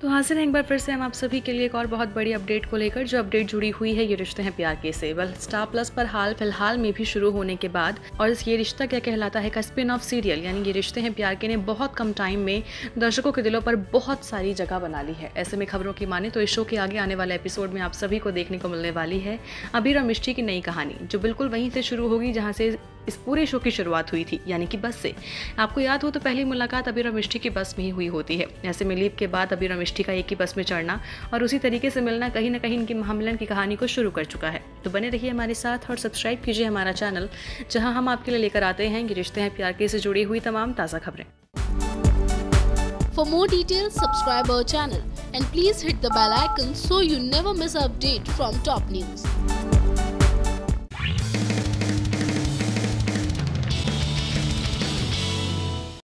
तो हाजिर हैं, एक बार फिर से हम आप सभी के लिए एक और बहुत बड़ी अपडेट को लेकर, जो अपडेट जुड़ी हुई है, ये रिश्ते हैं प्यार के से वेल स्टार प्लस पर हाल, फ़िलहाल में भी शुरू होने के बाद, और ये रिश्ता क्या कहलाता है का स्पिन ऑफ़ सीरियल यानी ये रिश्ते हैं प्यार के ने बहुत कम टाइम में दर्शकों के दिलों पर बहुत सारी जगह बना ली है। ऐसे में खबरों की माने तो इस शो के आगे आने वाले एपिसोड में आप सभी को देखने को मिलने वाली है। अबीर और मिष्टी की नई कहानी, जो बिल्कुल वहीं से शुरू होगी, जहाँ से इस पूरे शो की शुरुआत हुई थी यानी कि बस से। आपको याद हो तो पहली मुलाकात अबीर मिष्टी की बस में ही हुई होती है। ऐसे में लीप के बाद अबीर मिष्टी का एक ही बस में चढ़ना और उसी तरीके से मिलना कहीं ना कहीं इनकी महामिलन की कहानी को शुरू कर चुका है। तो बने रहिए हमारे साथ और सब्सक्राइब कीजिए हमारा चैनल जहाँ हम आपके लिए लेकर आते हैं कि रिश्ते हैं प्यार के से जुड़ी हुई तमाम ताज़ा खबरें। For more details, subscribe our channel and please hit the bell icon so you never miss an update from top news.